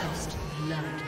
First blood.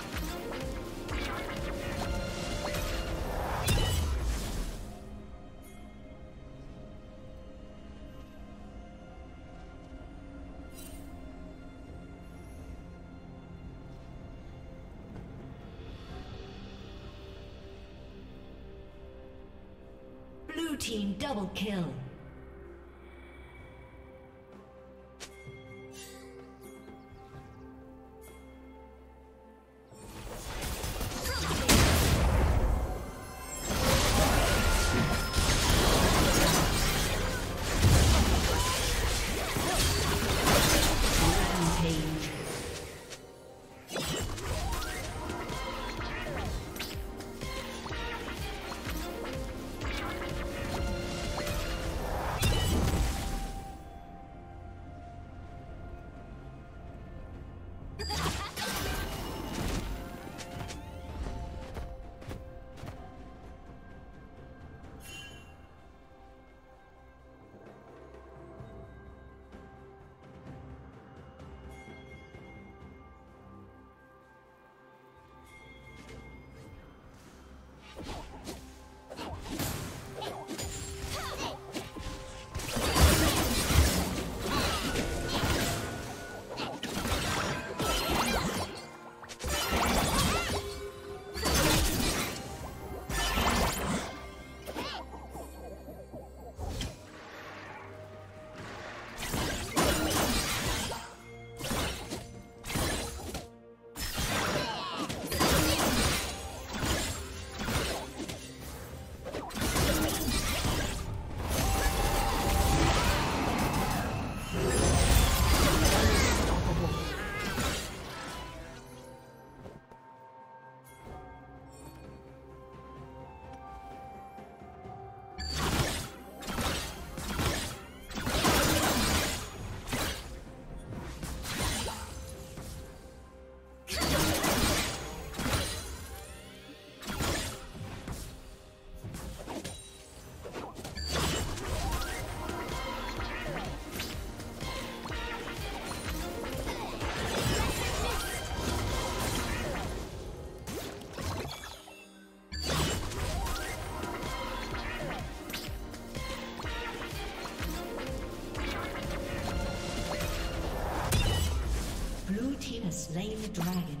Dragon.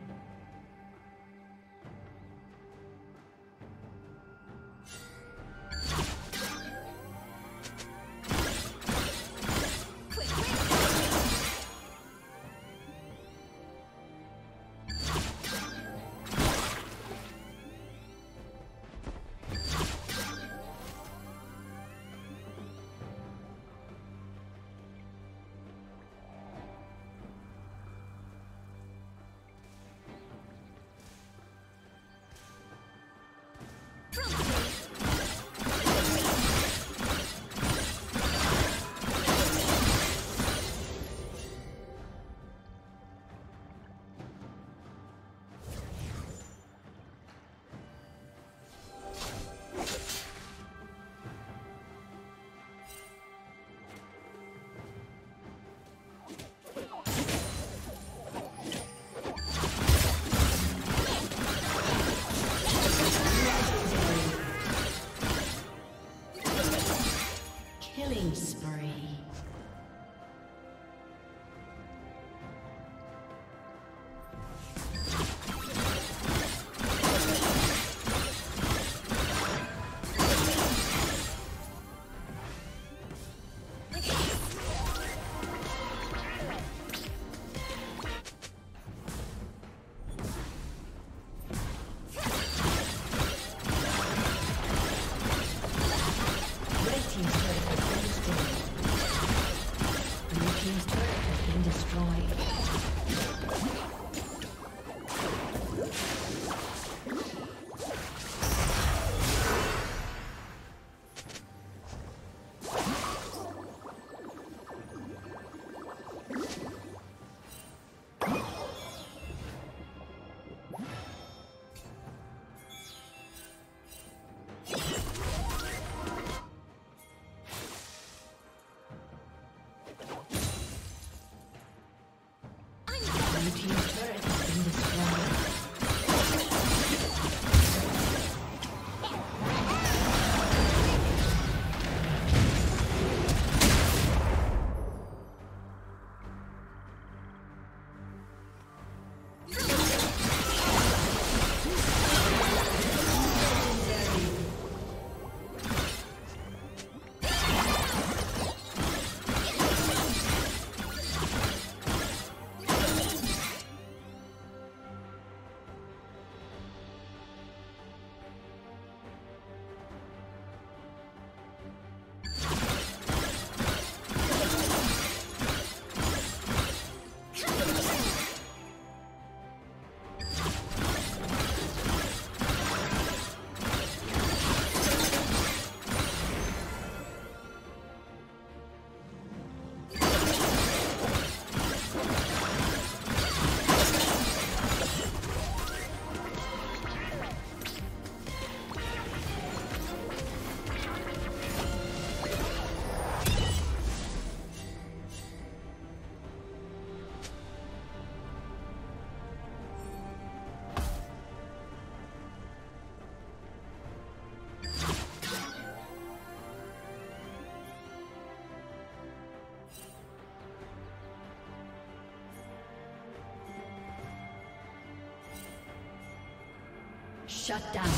Shut down.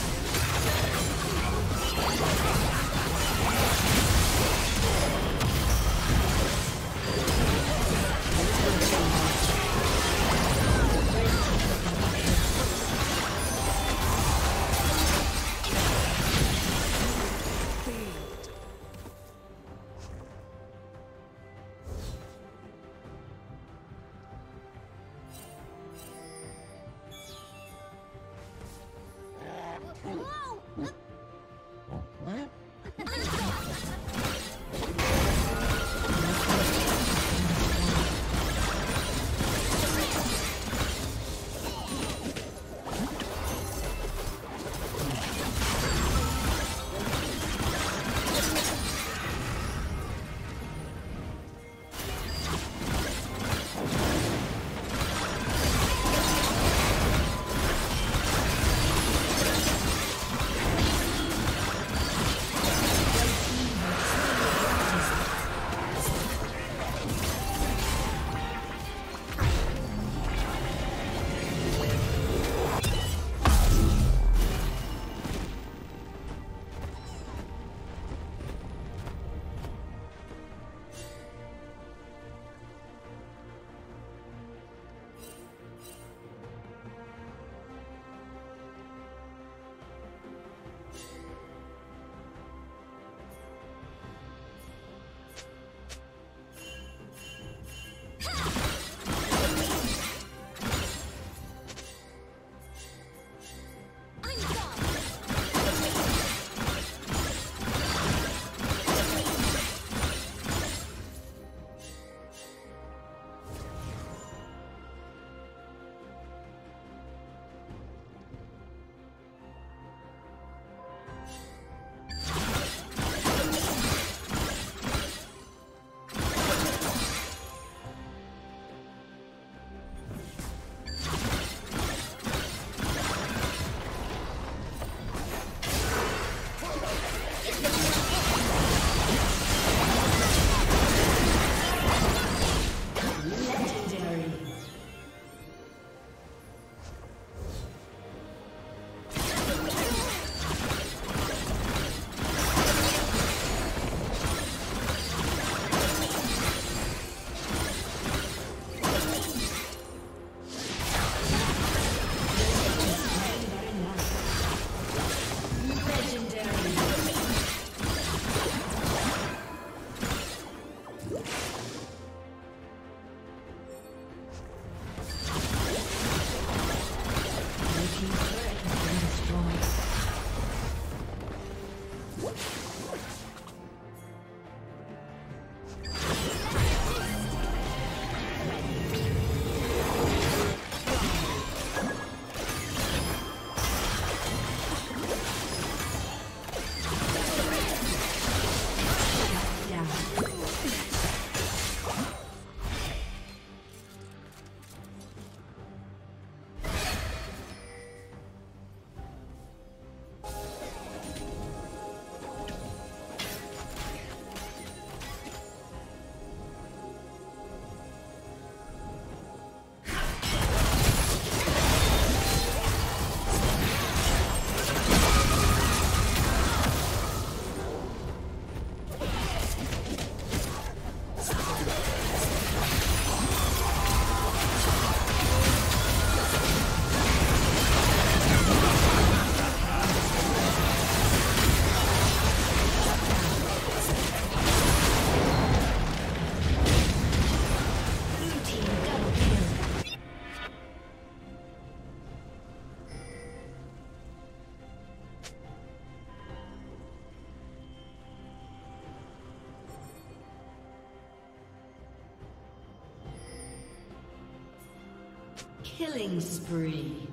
Killing spree.